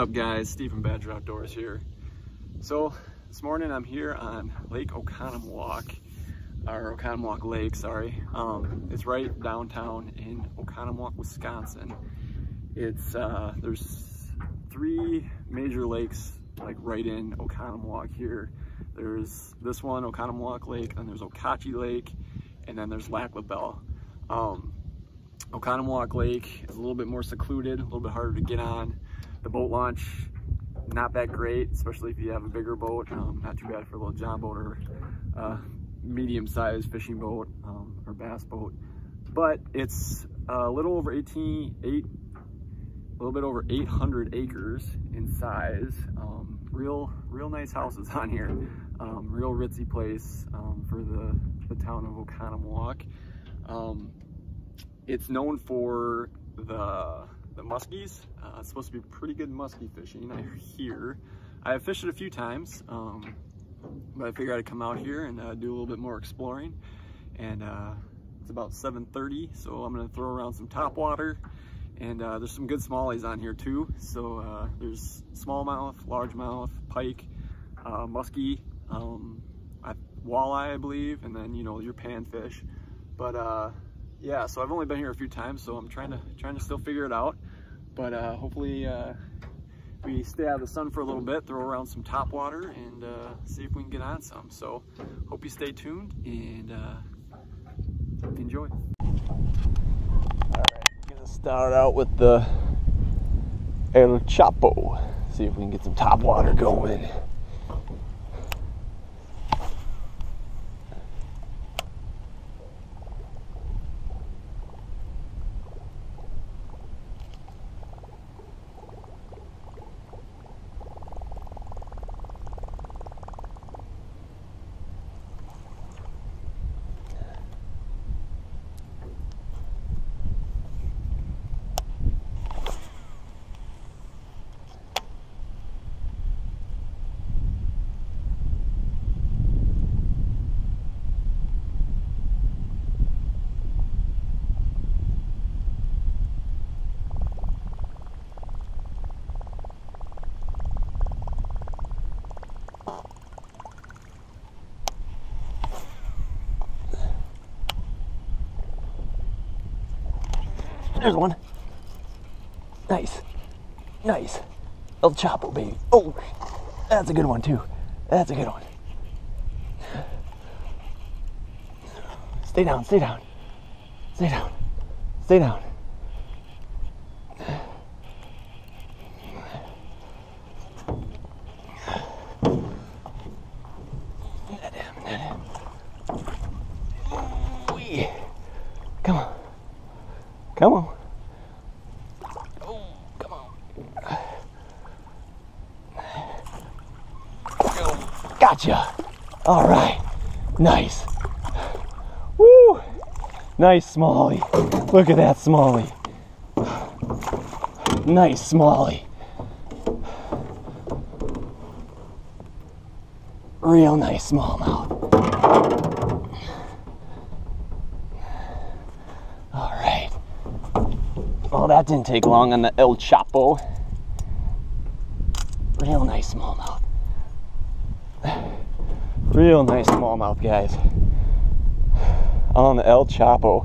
up guys? Stephen Badger Outdoors here. So this morning I'm here on Lake Oconomowoc, or Oconomowoc Lake, sorry. Um, it's right downtown in Oconomowoc, Wisconsin. It's, uh, there's three major lakes like right in Oconomowoc here. There's this one, Oconomowoc Lake, then there's Okauchee Lake, and then there's Lac La Belle. Um, Oconomowoc Lake is a little bit more secluded, a little bit harder to get on. The boat launch, not that great, especially if you have a bigger boat. Um, not too bad for a little John boat or uh, medium-sized fishing boat um, or bass boat. But it's a little over 18, eight, a little bit over 800 acres in size. Um, real, real nice houses on here. Um, real ritzy place um, for the, the town of Oconomowoc. It's known for the the muskies. Uh, it's supposed to be pretty good muskie fishing, I hear. I have fished it a few times, um, but I figured I'd come out here and uh, do a little bit more exploring. And uh, it's about 7.30, so I'm gonna throw around some top water. And uh, there's some good smallies on here too. So uh, there's smallmouth, largemouth, pike, uh, muskie, um, walleye, I believe, and then, you know, your panfish. But yeah, so I've only been here a few times, so I'm trying to trying to still figure it out. But uh, hopefully uh, we stay out of the sun for a little bit, throw around some top water, and uh, see if we can get on some. So hope you stay tuned and uh, enjoy. All right, gonna start out with the El Chapo. See if we can get some top water going. There's one. Nice. Nice. El Chapo, baby. Oh, that's a good one, too. That's a good one. Stay down, stay down. Stay down. Stay down. Come on. Come on. Oh, come on. Gotcha. All right. Nice. Woo. Nice smallie. Look at that smallie. Nice smallie. Real nice smallmouth. All right. Well, that didn't take long on the El Chapo. Real nice smallmouth. Real nice smallmouth, guys. On El Chapo.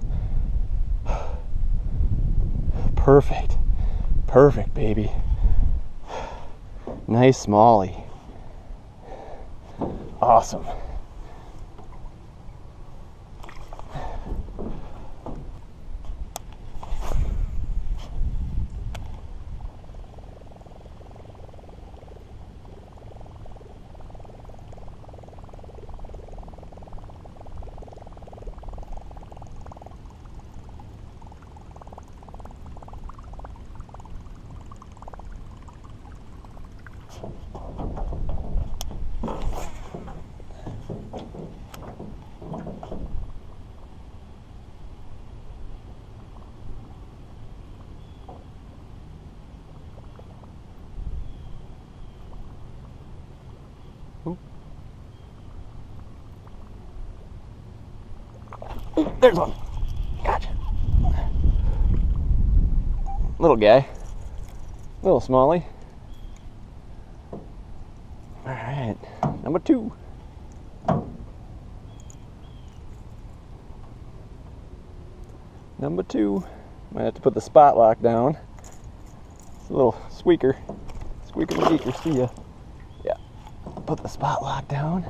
Perfect. Perfect, baby. Nice smallie. Awesome. There's one. Gotcha. Little guy. Little smallie. All right, number two. Number two. Might have to put the spot lock down. It's a little squeaker. Squeaker squeaker, see ya. Yeah. Put the spot lock down.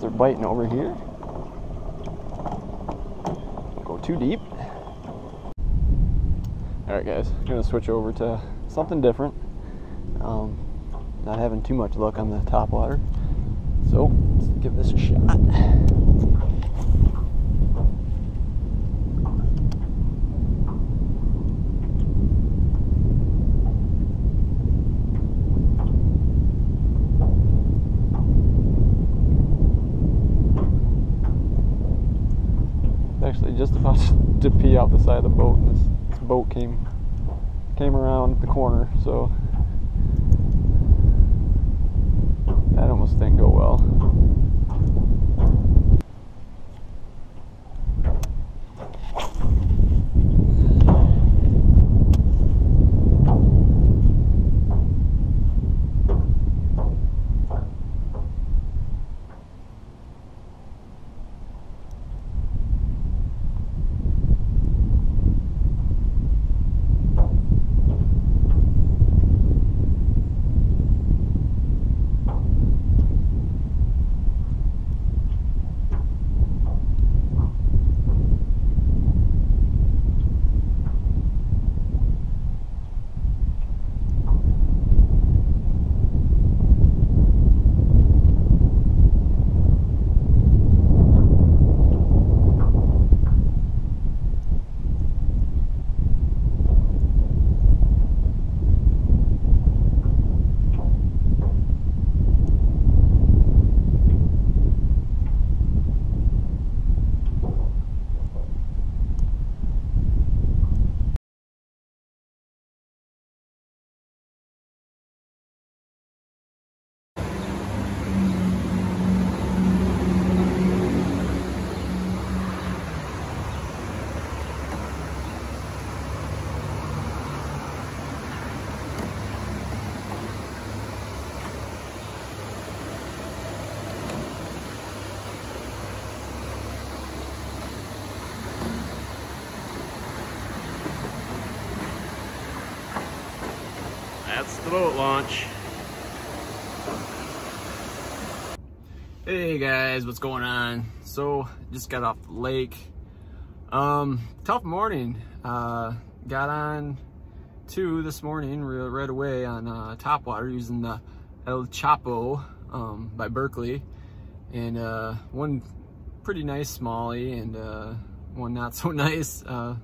They're biting over here. Too deep. Alright guys, I'm gonna switch over to something different. Um, not having too much luck on the top water. So let's give this a shot. actually just about to pee out the side of the boat and this, this boat came came around the corner so that almost didn't go well That's the boat launch. Hey guys, what's going on? So, just got off the lake. Um, tough morning. Uh, got on two this morning right away on uh, top water using the El Chapo um, by Berkley. And uh, one pretty nice smallie and uh, one not so nice uh,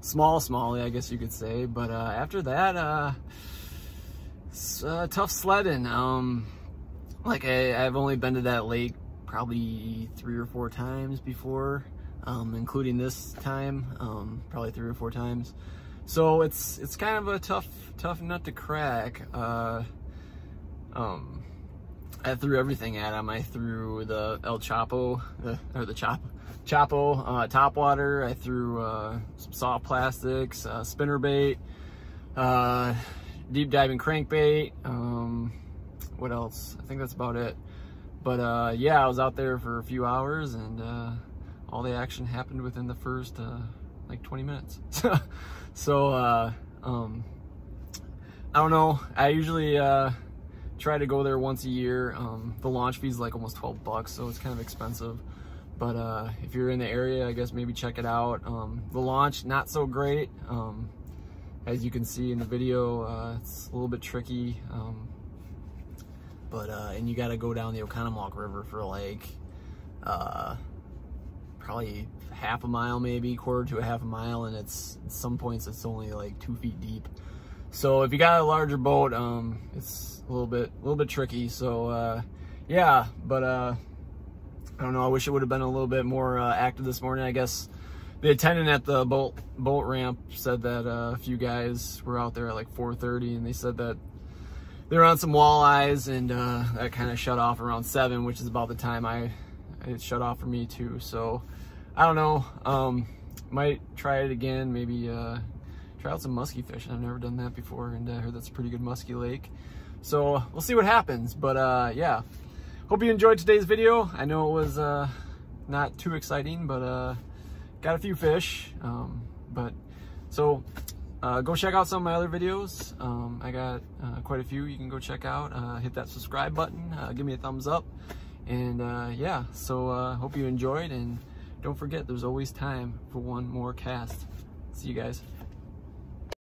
small smallie, I guess you could say. But uh, after that, uh, it's tough sledding. Um, like I, I've only been to that lake probably three or four times before, um, including this time, um, probably three or four times. So it's it's kind of a tough tough nut to crack. Uh, um, I threw everything at him. I threw the El Chapo, the, or the Chop, Choppo uh, top water. I threw uh, some soft plastics, uh, spinner bait, uh, deep diving crankbait. Um, what else? I think that's about it. But uh, yeah, I was out there for a few hours and uh, all the action happened within the first uh, like 20 minutes. so uh, um, I don't know. I usually uh, try to go there once a year. Um, the launch fee is like almost 12 bucks, so it's kind of expensive. But uh, if you're in the area, I guess maybe check it out. Um, the launch, not so great. Um, as you can see in the video, uh, it's a little bit tricky. Um, but, uh, and you got to go down the Oconomowoc River for like, uh, probably half a mile, maybe quarter to a half a mile. And it's, at some points it's only like two feet deep. So if you got a larger boat, um, it's a little bit, a little bit tricky. So, uh, yeah, but, uh, I don't know. I wish it would have been a little bit more uh, active this morning. I guess the attendant at the bolt boat ramp said that uh, a few guys were out there at like 4:30, and they said that they were on some walleyes, and uh, that kind of shut off around seven, which is about the time I it shut off for me too. So I don't know. Um, might try it again. Maybe uh, try out some musky fishing. I've never done that before, and I heard that's a pretty good musky lake. So we'll see what happens. But uh, yeah, hope you enjoyed today's video. I know it was uh, not too exciting, but uh, got a few fish. Um, but so uh, go check out some of my other videos. Um, I got uh, quite a few you can go check out. Uh, hit that subscribe button, uh, give me a thumbs up. And uh, yeah, so uh, hope you enjoyed and don't forget there's always time for one more cast. See you guys.